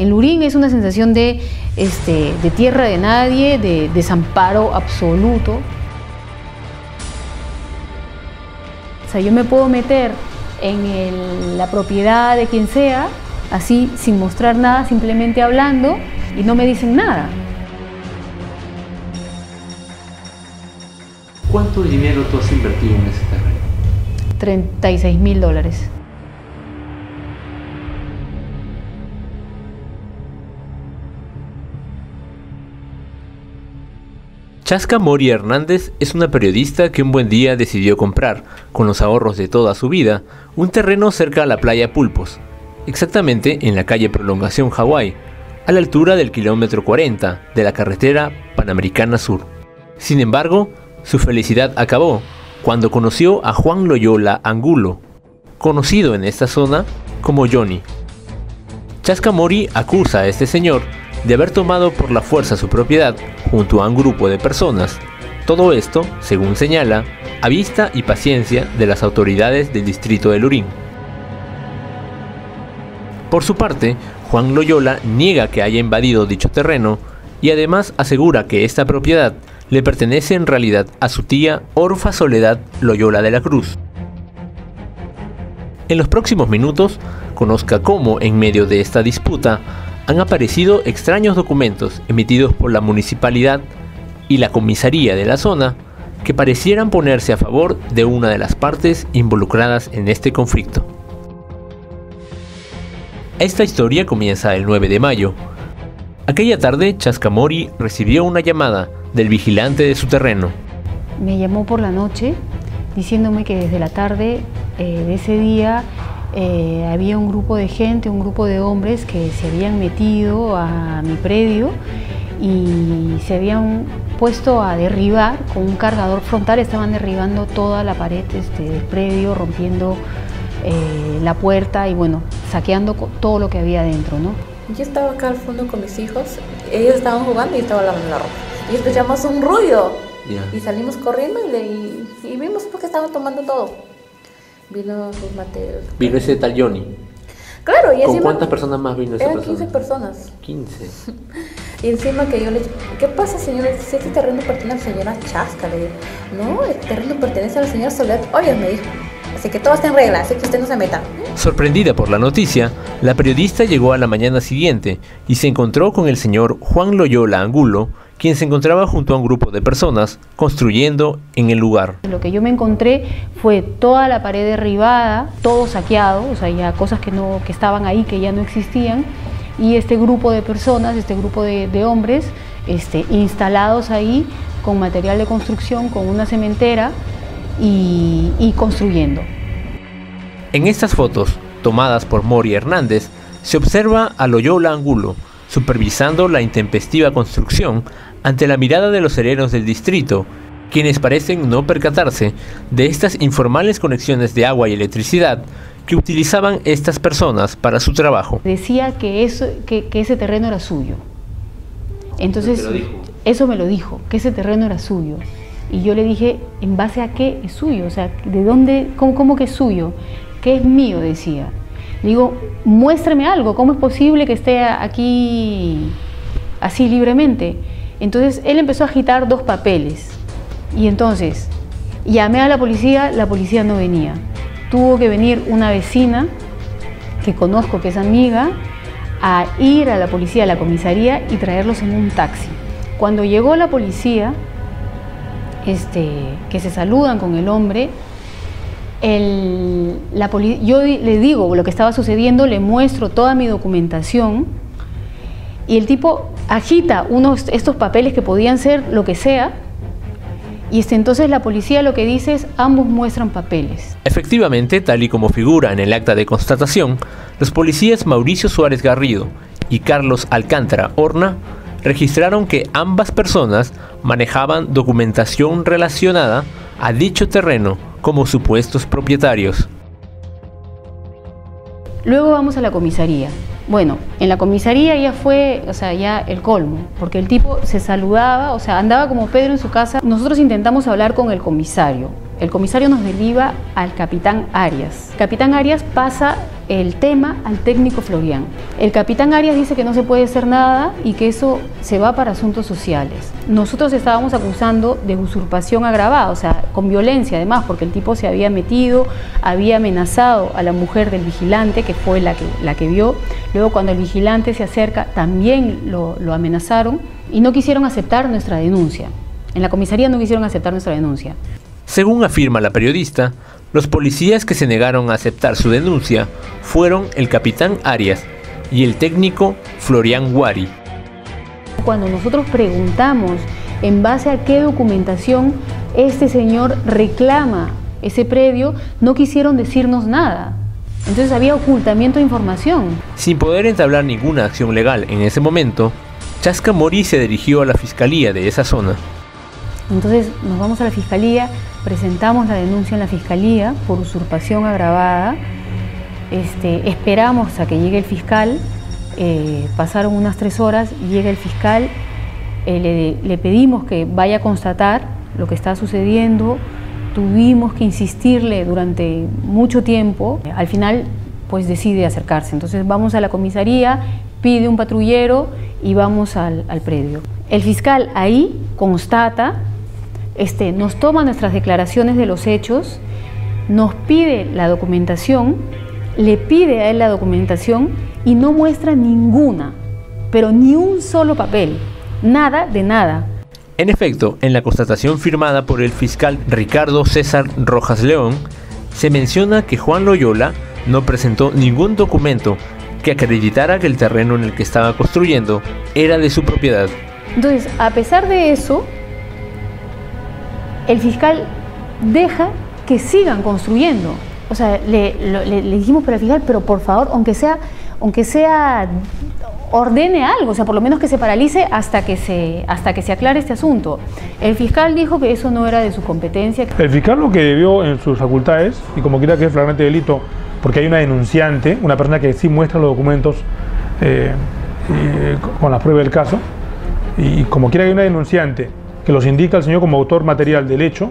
En Lurín es una sensación de, este, de tierra de nadie, de desamparo absoluto. O sea, yo me puedo meter en la propiedad de quien sea, así sin mostrar nada, simplemente hablando, y no me dicen nada. ¿Cuánto dinero tú has invertido en ese terreno? 36 mil dólares. Chasca Mori Hernández es una periodista que un buen día decidió comprar, con los ahorros de toda su vida, un terreno cerca a la playa Pulpos, exactamente en la calle Prolongación Hawái, a la altura del kilómetro 40 de la carretera Panamericana Sur. Sin embargo, su felicidad acabó cuando conoció a Juan Loyola Angulo, conocido en esta zona como Johnny. Chasca Mori acusa a este señor de haber tomado por la fuerza su propiedad junto a un grupo de personas. Todo esto, según señala, a vista y paciencia de las autoridades del distrito de Lurín. Por su parte, Juan Loyola niega que haya invadido dicho terreno y además asegura que esta propiedad le pertenece en realidad a su tía Orfa Soledad Loyola de la Cruz. En los próximos minutos, conozca cómo, en medio de esta disputa, han aparecido extraños documentos emitidos por la municipalidad y la comisaría de la zona que parecieran ponerse a favor de una de las partes involucradas en este conflicto. Esta historia comienza el 9 de mayo. Aquella tarde, Chascamori recibió una llamada del vigilante de su terreno. Me llamó por la noche diciéndome que desde la tarde eh, de ese día eh, había un grupo de gente, un grupo de hombres que se habían metido a mi predio y se habían puesto a derribar con un cargador frontal, estaban derribando toda la pared este, del predio, rompiendo eh, la puerta y bueno, saqueando todo lo que había dentro, ¿no? Yo estaba acá al fondo con mis hijos, ellos estaban jugando y yo estaba lavando la ropa. Y escuchamos un ruido y salimos corriendo y, y vimos porque estaban tomando todo. Vino sus Mateo. Vino ese tal Johnny. Claro, y ¿Con cuántas personas más vino esa eran persona? 15 personas. 15. y encima que yo le ¿qué pasa, señor? Si este terreno pertenece a la señora Chasca, le digo, no, el terreno pertenece a la señora Soledad. Oye, me dijo. Así que todo está en regla, así que usted no se meta. Sorprendida por la noticia, la periodista llegó a la mañana siguiente y se encontró con el señor Juan Loyola Angulo, quien se encontraba junto a un grupo de personas construyendo en el lugar. Lo que yo me encontré fue toda la pared derribada, todo saqueado, o sea, ya cosas que, no, que estaban ahí, que ya no existían, y este grupo de personas, este grupo de, hombres, este, instalados ahí con material de construcción, con una cementera y, y construyendo. En estas fotos, tomadas por Mori Hernández, se observa a Loyola Angulo, supervisando la intempestiva construcción ante la mirada de los serenos del distrito, quienes parecen no percatarse de estas informales conexiones de agua y electricidad que utilizaban estas personas para su trabajo. Decía que, eso, que, ese terreno era suyo. Entonces, eso me lo dijo, que ese terreno era suyo. Y yo le dije, ¿en base a qué es suyo? O sea, ¿de dónde, cómo, cómo que es suyo? ¿Qué es mío? Decía. Digo, muéstrame algo, ¿cómo es posible que esté aquí así libremente? Entonces él empezó a agitar dos papeles y entonces llamé a la policía, la policía no venía. Tuvo que venir una vecina que conozco, que es amiga, a ir a la policía, a la comisaría y traerlos en un taxi. Cuando llegó la policía, este, que se saludan con el hombre, la yo le digo lo que estaba sucediendo, le muestro toda mi documentación y el tipo agita unos estos papeles que podían ser lo que sea y este, entonces la policía lo que dice es ambos muestran papeles. Efectivamente, tal y como figura en el acta de constatación, los policías Mauricio Suárez Garrido y Carlos Alcántara Horna registraron que ambas personas manejaban documentación relacionada a dicho terreno como supuestos propietarios. Luego vamos a la comisaría. Bueno, en la comisaría ya fue, o sea, ya el colmo, porque el tipo se saludaba, o sea, andaba como Pedro en su casa. Nosotros intentamos hablar con el comisario. El comisario nos deriva al capitán Arias. capitán Arias pasa el tema al técnico Florian. El capitán Arias dice que no se puede hacer nada y que eso se va para asuntos sociales. Nosotros estábamos acusando de usurpación agravada, o sea, con violencia además, porque el tipo se había metido, había amenazado a la mujer del vigilante, que fue la que, la que vio. Luego cuando el vigilante se acerca, también lo, lo amenazaron y no quisieron aceptar nuestra denuncia. En la comisaría no quisieron aceptar nuestra denuncia. Según afirma la periodista, los policías que se negaron a aceptar su denuncia fueron el capitán Arias y el técnico Florian Wari. Cuando nosotros preguntamos en base a qué documentación este señor reclama ese predio, no quisieron decirnos nada. Entonces había ocultamiento de información. Sin poder entablar ninguna acción legal en ese momento, Chasca Mori se dirigió a la fiscalía de esa zona. Entonces nos vamos a la fiscalía, presentamos la denuncia en la fiscalía por usurpación agravada, este, esperamos a que llegue el fiscal, eh, pasaron unas tres horas, llega el fiscal, eh, le, le pedimos que vaya a constatar lo que está sucediendo, tuvimos que insistirle durante mucho tiempo, al final pues decide acercarse. Entonces vamos a la comisaría, pide un patrullero y vamos al, al predio. El fiscal ahí constata este, nos toma nuestras declaraciones de los hechos, nos pide la documentación, le pide a él la documentación y no muestra ninguna, pero ni un solo papel, nada de nada. En efecto, en la constatación firmada por el fiscal Ricardo César Rojas León, se menciona que Juan Loyola no presentó ningún documento que acreditara que el terreno en el que estaba construyendo era de su propiedad. Entonces, a pesar de eso, el fiscal deja que sigan construyendo. O sea, le, dijimos para el fiscal, pero por favor, aunque sea, aunque sea, ordene algo, o sea, por lo menos que se paralice hasta que se, hasta que se aclare este asunto. El fiscal dijo que eso no era de su competencia. El fiscal lo que debió en sus facultades, y como quiera que es flagrante delito, porque hay una denunciante, una persona que sí muestra los documentos eh, con la prueba del caso, y como quiera que hay una denunciante que los indica el señor como autor material del hecho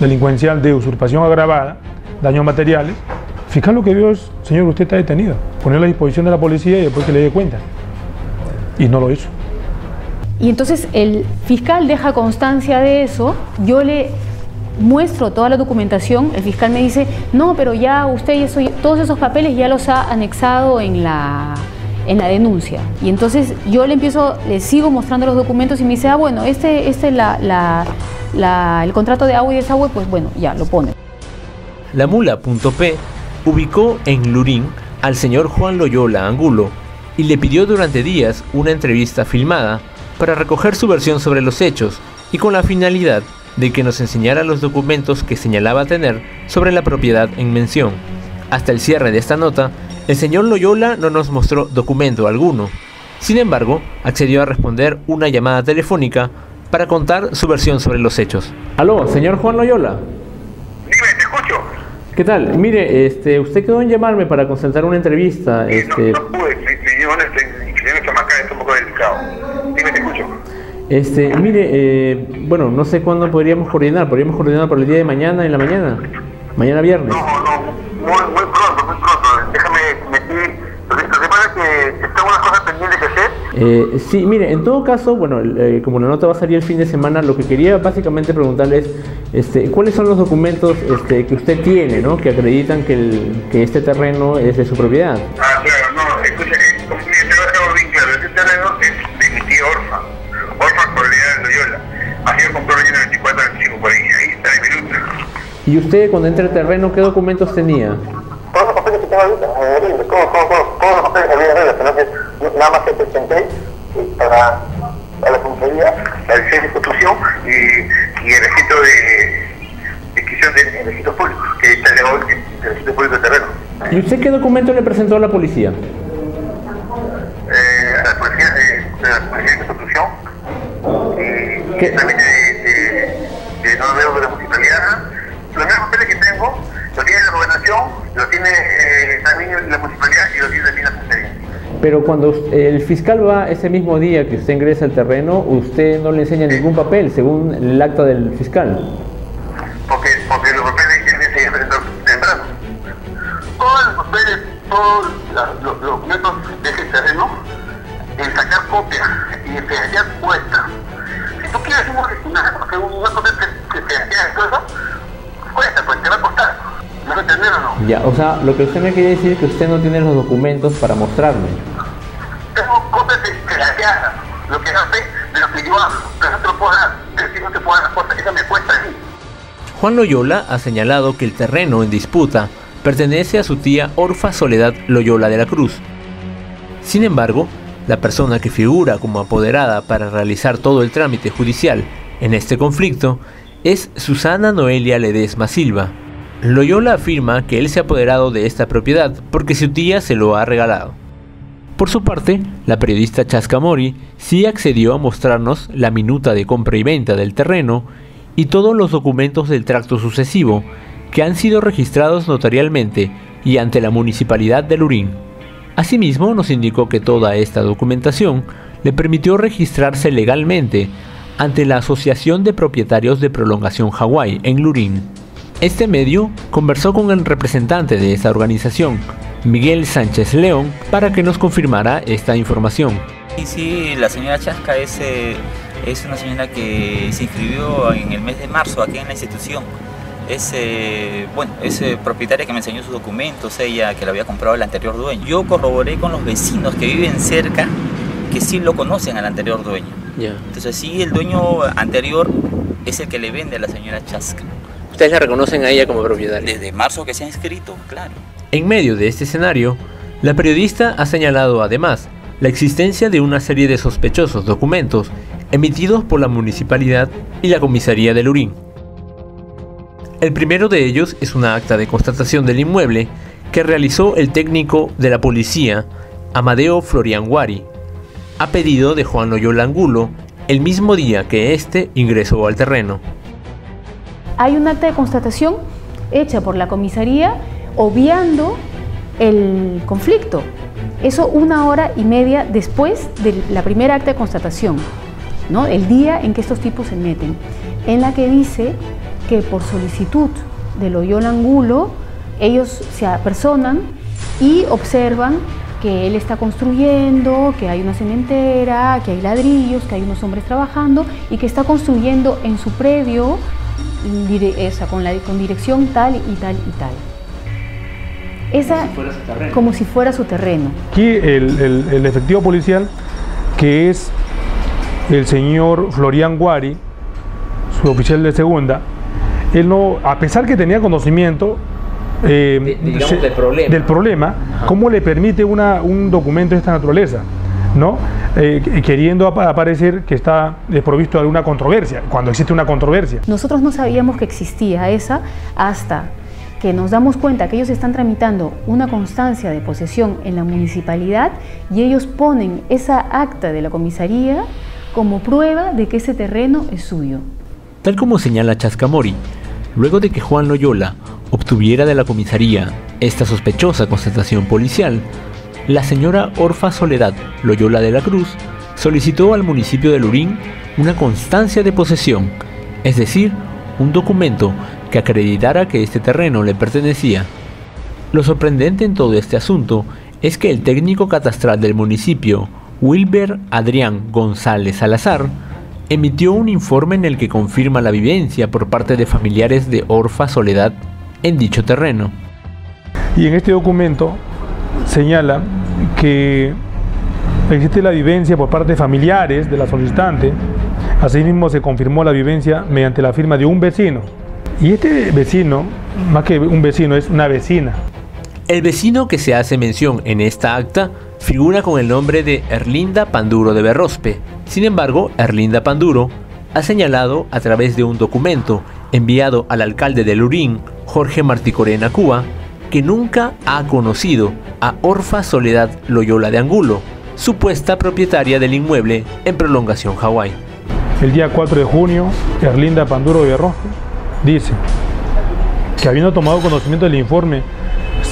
delincuencial de usurpación agravada, daños materiales, fiscal lo que vio es, señor, usted está detenido, ponerlo a disposición de la policía y después que le dé cuenta. Y no lo hizo. Y entonces el fiscal deja constancia de eso, yo le muestro toda la documentación, el fiscal me dice, no, pero ya usted y eso, todos esos papeles ya los ha anexado en la, en la denuncia. Y entonces yo le empiezo, le sigo mostrando los documentos y me dice, ah, bueno, este, este el contrato de agua y desagüe, pues bueno, ya lo pone. La mula.p ubicó en Lurín al señor Juan Loyola Angulo y le pidió durante días una entrevista filmada para recoger su versión sobre los hechos y con la finalidad de que nos enseñara los documentos que señalaba tener sobre la propiedad en mención. Hasta el cierre de esta nota, el señor Loyola no nos mostró documento alguno. Sin embargo, accedió a responder una llamada telefónica para contar su versión sobre los hechos. Aló, señor Juan Loyola. Dime, te escucho. ¿Qué tal? Mire, este, usted quedó en llamarme para concertar una entrevista. este... no, no pude, está un poco delicado. Dime, te escucho. Este, mire, eh, bueno, no sé cuándo podríamos coordinar. ¿Podríamos coordinar por el día de mañana, en la mañana? Mañana viernes. No, no, muy, muy pronto, muy pronto. Déjame meter. Lo que, pasa es que está una cosa pendiente que hacer. Eh, sí, mire, en todo caso, bueno, eh, como la nota va a salir el fin de semana, lo que quería básicamente preguntarle es, este, ¿cuáles son los documentos este, que usted tiene, ¿no? que acreditan que, el, que este terreno es de su propiedad? Ah, claro, no, escucha, eh, te lo a bien claro, este terreno es de mi tío Orfa, Orfa Probabilidad de Loyola. Ha sido comprado en el 24 25 por ahí, ahí está el minuto. ¿Y usted cuando entra al terreno qué documentos tenía? Los papeles que tengo ahorita, todos los papeles que había ahorita, nada más que presenté para, para la comisaría, la dirección de construcción y, y el registro de inscripción de, de registros públicos, que está el registro público de terreno. ¿Y usted qué documento le presentó a la policía? Eh, a la policía, eh, la policía de construcción y, ¿Qué? también de, de, de, no veo de la municipalidad los mismos papeles que tengo lo tiene la gobernación, lo tiene eh, también la municipalidad y lo tiene también la consejería. Pero cuando el fiscal va ese mismo día que usted ingresa al terreno, usted no le enseña ningún papel, según el acta del fiscal. Porque, porque los papeles que me enseñan temprano. Todos los papeles, todos los documentos de ese terreno, el sacar copia y el pedacear cuesta. Si tú quieres un original, porque una cosa que te pedacear todo eso, cuesta, pues te va a costar. ¿No lo entender o no? Ya, o sea, lo que usted me quiere decir es que usted no tiene los documentos para mostrarme. Juan Loyola ha señalado que el terreno en disputa pertenece a su tía Orfa Soledad Loyola de la Cruz. Sin embargo, la persona que figura como apoderada para realizar todo el trámite judicial en este conflicto es Susana Noelia Ledesma Silva. Loyola afirma que él se ha apoderado de esta propiedad porque su tía se lo ha regalado. Por su parte, la periodista Chascamori sí accedió a mostrarnos la minuta de compra y venta del terreno y todos los documentos del tracto sucesivo que han sido registrados notarialmente y ante la municipalidad de Lurín. Asimismo, nos indicó que toda esta documentación le permitió registrarse legalmente ante la Asociación de Propietarios de Prolongación Hawái en Lurín. Este medio conversó con el representante de esta organización, Miguel Sánchez León, para que nos confirmara esta información. Sí, sí, la señora Chasca es, eh, es una señora que se inscribió en el mes de marzo aquí en la institución es, bueno, es propietaria que me enseñó sus documentos, ella que la había comprado el anterior dueño. Yo corroboré con los vecinos que viven cerca que sí lo conocen al anterior dueño. Entonces sí, el dueño anterior es el que le vende a la señora Chasca. ¿Ustedes la reconocen a ella como propietaria? Desde marzo que se ha inscrito, claro. En medio de este escenario, la periodista ha señalado además la existencia de una serie de sospechosos documentos emitidos por la municipalidad y la comisaría de Lurín el primero de ellos es una acta de constatación del inmueble que realizó el técnico de la policía, Amadeo Florianguari, a pedido de Juan Loyola Angulo, el mismo día que éste ingresó al terreno. Hay un acta de constatación hecha por la comisaría obviando el conflicto. Eso una hora y media después de la primera acta de constatación, ¿no? el día en que estos tipos se meten, en la que dice que por solicitud de Loyola Angulo, ellos se apersonan y observan que él está construyendo, que hay una cementera, que hay ladrillos, que hay unos hombres trabajando y que está construyendo en su predio esa, con, dirección tal y tal y tal. Esa, como si fuera su terreno. Aquí el, el efectivo policial, que es el señor Florian Guari, su oficial de segunda, él no, a pesar que tenía conocimiento eh, del problema, ¿cómo le permite un documento de esta naturaleza? ¿no? Eh, queriendo aparecer que está desprovisto de alguna controversia, cuando existe una controversia. Nosotros no sabíamos que existía esa hasta que nos damos cuenta que ellos están tramitando una constancia de posesión en la municipalidad y ellos ponen esa acta de la comisaría como prueba de que ese terreno es suyo. Tal como señala Chascamori, Luego de que Juan Loyola obtuviera de la comisaría esta sospechosa constatación policial, la señora Orfa Soledad Loyola de la Cruz solicitó al municipio de Lurín una constancia de posesión, es decir, un documento que acreditara que este terreno le pertenecía. Lo sorprendente en todo este asunto es que el técnico catastral del municipio, Wilber Adrián González Salazar, emitió un informe en el que confirma la vivencia por parte de familiares de Orfa Soledad en dicho terreno. Y en este documento señala que existe la vivencia por parte de familiares de la solicitante, asimismo se confirmó la vivencia mediante la firma de un vecino. Y este vecino, más que un vecino, es una vecina. El vecino que se hace mención en esta acta figura con el nombre de Erlinda Panduro de Berrospe. Sin embargo, Erlinda Panduro ha señalado a través de un documento enviado al alcalde de Lurín, Jorge Marticorena Cuba, que nunca ha conocido a Orfa Soledad Loyola de Angulo, supuesta propietaria del inmueble en prolongación Hawái. El día 4 de junio, Erlinda Panduro de Berrospe dice que habiendo tomado conocimiento del informe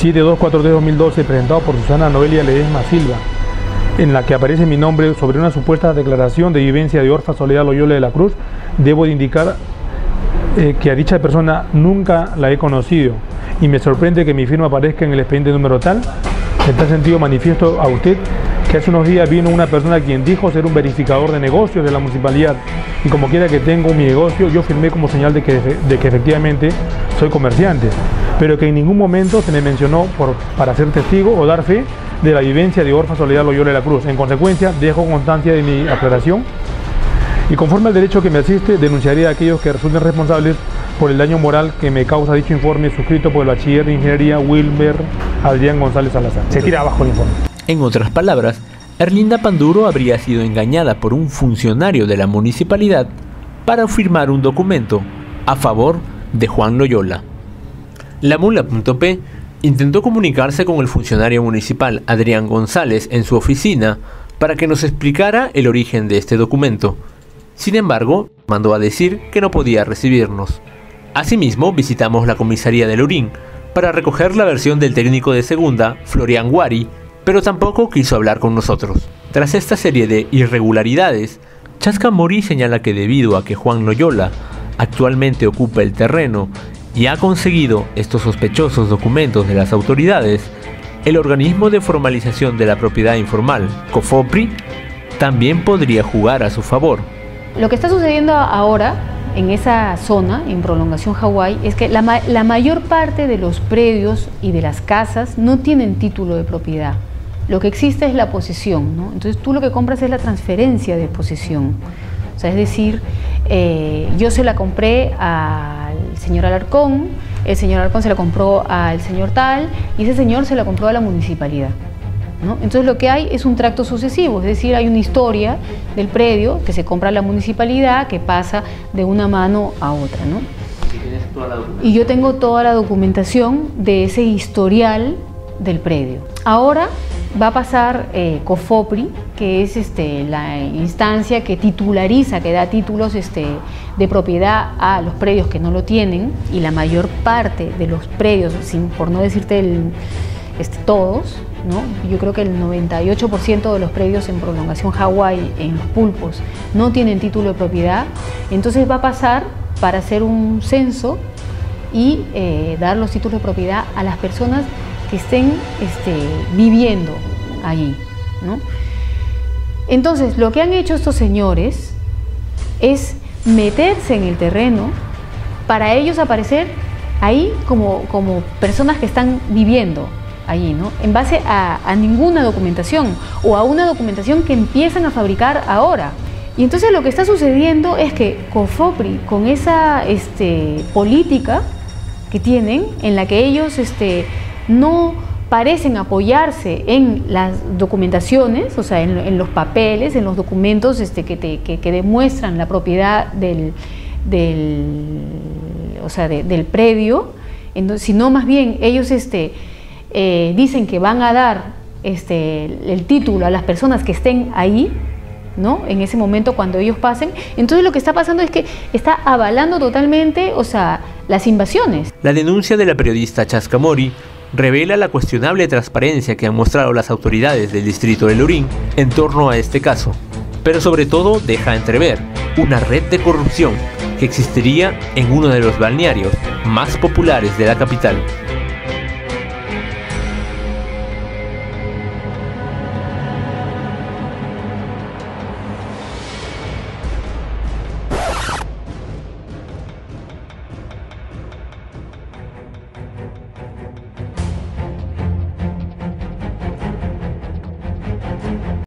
7243-2012 presentado por Susana Noelia Ledesma Silva, en la que aparece mi nombre sobre una supuesta declaración de vivencia de Orfa Soledad Loyola de la Cruz, debo de indicar eh, que a dicha persona nunca la he conocido. Y me sorprende que mi firma aparezca en el expediente número tal. En tal sentido manifiesto a usted que hace unos días vino una persona quien dijo ser un verificador de negocios de la municipalidad y como quiera que tengo mi negocio, yo firmé como señal de que, de que efectivamente soy comerciante, pero que en ningún momento se me mencionó por, para ser testigo o dar fe de la vivencia de Orfa Soledad Loyola de la Cruz. En consecuencia, dejo constancia de mi aclaración y conforme al derecho que me asiste, denunciaré a aquellos que resulten responsables por el daño moral que me causa dicho informe suscrito por el bachiller de ingeniería Wilmer Adrián González Salazar. Se tira abajo el informe. En otras palabras, Erlinda Panduro habría sido engañada por un funcionario de la municipalidad para firmar un documento a favor de Juan Loyola. La mula.p intentó comunicarse con el funcionario municipal Adrián González en su oficina para que nos explicara el origen de este documento. Sin embargo, mandó a decir que no podía recibirnos. Asimismo, visitamos la comisaría de Lurín para recoger la versión del técnico de segunda, Florian Guari, pero tampoco quiso hablar con nosotros. Tras esta serie de irregularidades, Chasca Mori señala que debido a que Juan Loyola actualmente ocupa el terreno y ha conseguido estos sospechosos documentos de las autoridades, el organismo de formalización de la propiedad informal, COFOPRI, también podría jugar a su favor. Lo que está sucediendo ahora en esa zona, en prolongación Hawái, es que la, mayor parte de los predios y de las casas no tienen título de propiedad. Lo que existe es la posesión, ¿no? Entonces tú lo que compras es la transferencia de posesión. O sea, es decir, eh, yo se la compré al señor Alarcón, el señor Alarcón se la compró al señor tal y ese señor se la compró a la municipalidad. Entonces lo que hay es un tracto sucesivo, es decir, hay una historia del predio que se compra a la municipalidad que pasa de una mano a otra. Y yo tengo toda la documentación de ese historial del predio. Ahora va a pasar eh, COFOPRI, que es este, la instancia que titulariza, que da títulos este, de propiedad a los predios que no lo tienen, y la mayor parte de los predios, sin, por no decirte este, todos, ¿no? yo creo que el 98% de los predios en prolongación Hawái, en los pulpos, no tienen título de propiedad, entonces va a pasar para hacer un censo y eh, dar los títulos de propiedad a las personas que estén este, viviendo allí. Entonces, lo que han hecho estos señores es meterse en el terreno para ellos aparecer ahí como, como personas que están viviendo allí, ¿no? En base a, ninguna documentación o a una documentación que empiezan a fabricar ahora. Y entonces lo que está sucediendo es que COFOPRI, con esa este, política que tienen, en la que ellos este, no parecen apoyarse en las documentaciones, o sea, en, los papeles, en los documentos este, que, demuestran la propiedad del, o sea, del predio, sino más bien ellos este, eh, dicen que van a dar este, el título a las personas que estén ahí, ¿no? En ese momento cuando ellos pasen. Entonces lo que está pasando es que está avalando totalmente, o sea, las invasiones. La denuncia de la periodista Chascamori revela la cuestionable transparencia que han mostrado las autoridades del distrito de Lurín en torno a este caso, pero sobre todo deja entrever una red de corrupción que existiría en uno de los balnearios más populares de la capital.